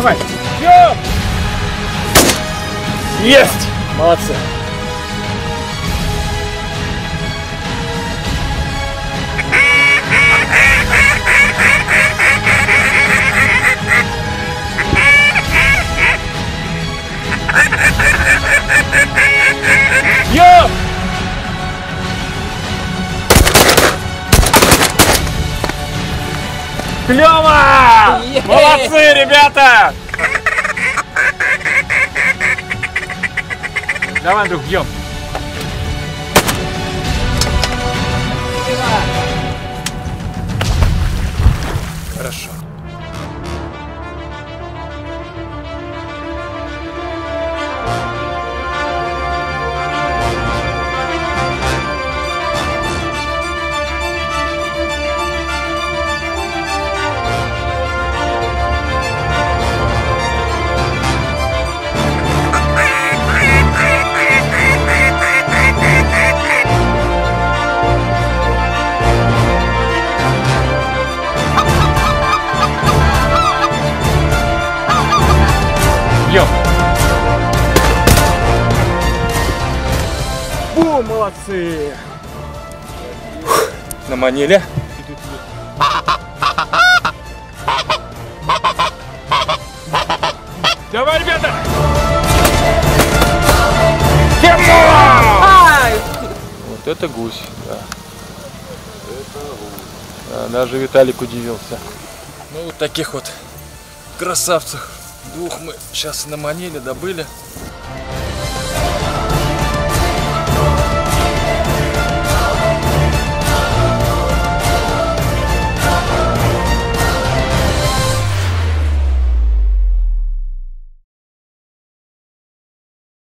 Давай. Есть! Молодцы. Клево! Молодцы, ребята! Давай, Андрюх, бьем. Бьем. Бум, молодцы. Наманили. Давай, ребята! Вот это гусь, да. Да, даже Виталик удивился. Ну вот таких вот красавцев Двух мы сейчас наманили, добыли.